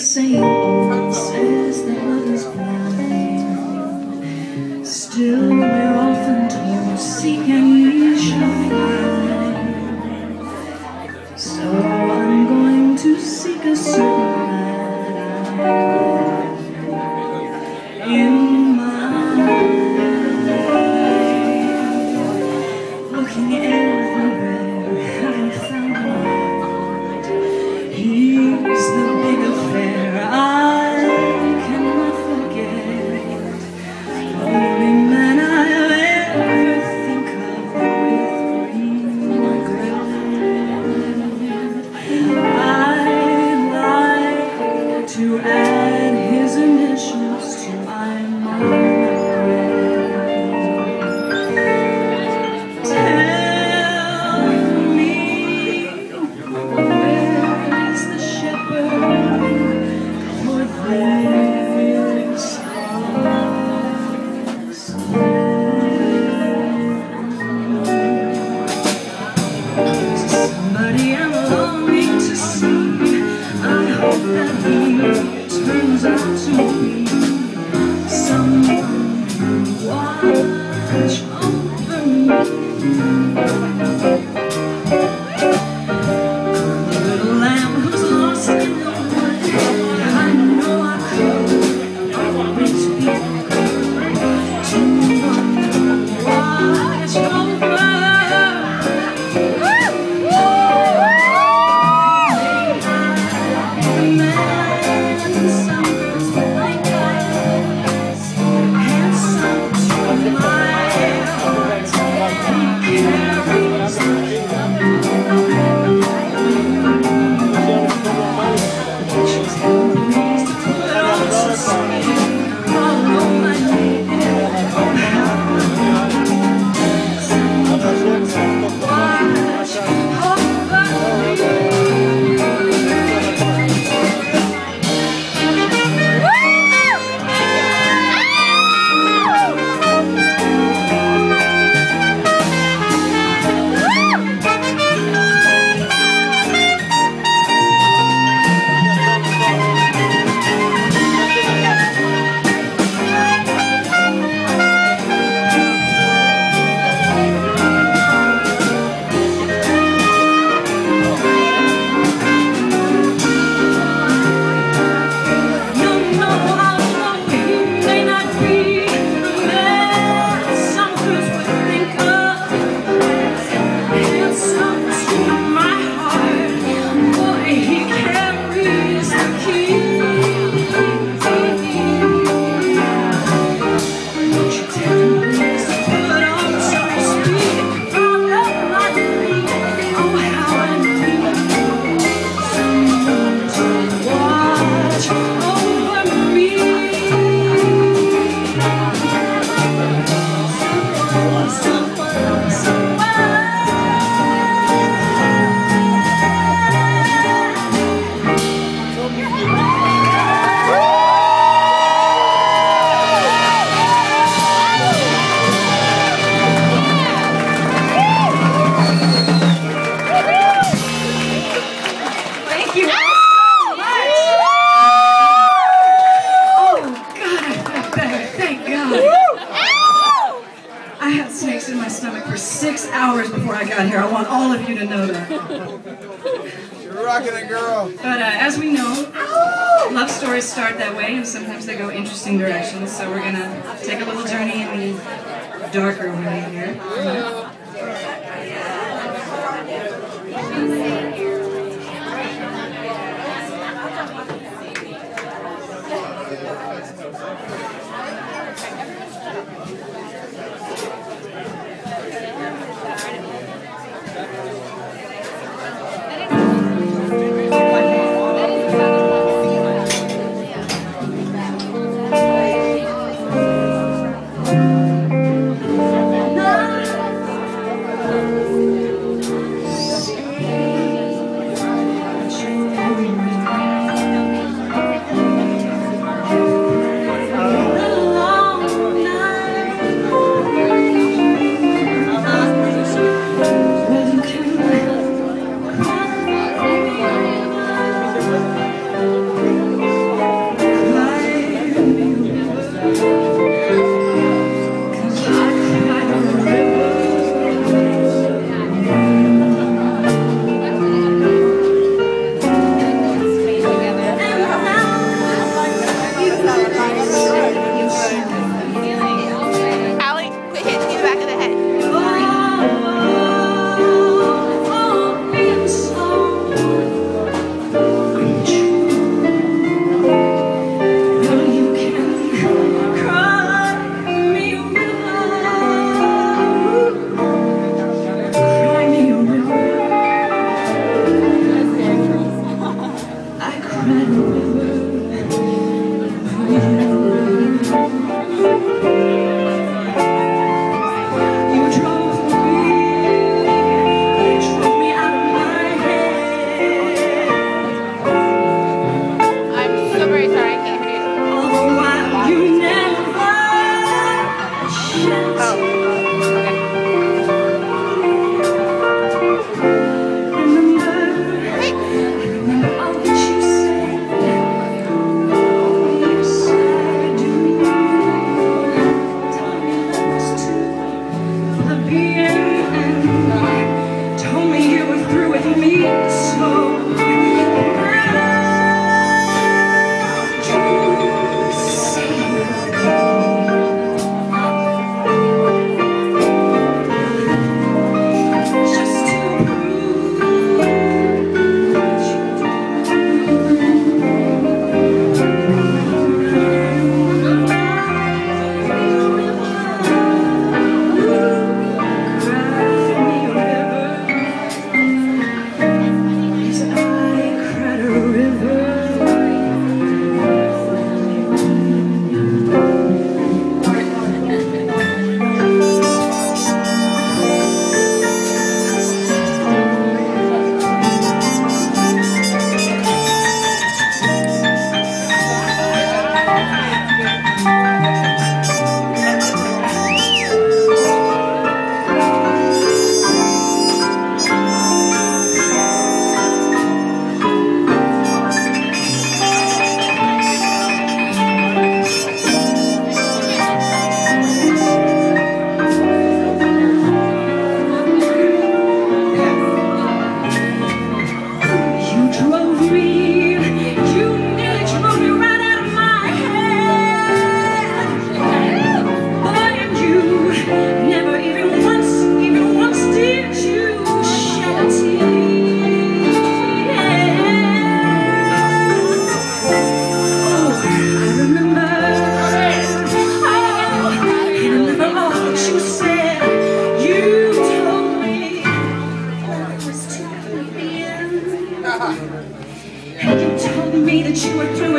same old that others blind. Still, we're often told seek and we shall find. So I'm going to seek a certain. music here. I want all of you to know that. You're rocking it, girl. But uh, as we know, love stories start that way, and sometimes they go interesting directions. So we're gonna take a little journey in the darker way here. And you told me that you were through